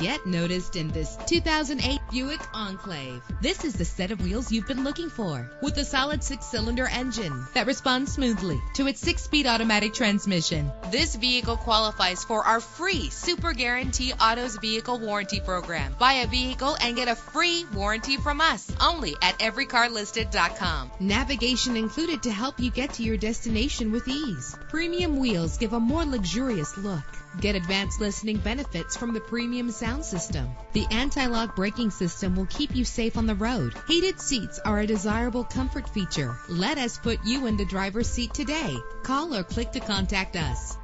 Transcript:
Get noticed in this 2008 Buick Enclave. This is the set of wheels you've been looking for with a solid six cylinder engine that responds smoothly to its six speed automatic transmission. This vehicle qualifies for our free Super Guarantee Autos Vehicle Warranty Program. Buy a vehicle and get a free warranty from us only at everycarlisted.com. Navigation included to help you get to your destination with ease. Premium wheels give a more luxurious look. Get advanced listening benefits from the premium sound system. The anti-lock braking system will keep you safe on the road. Heated seats are a desirable comfort feature. Let us put you in the driver's seat today. Call or click to contact us.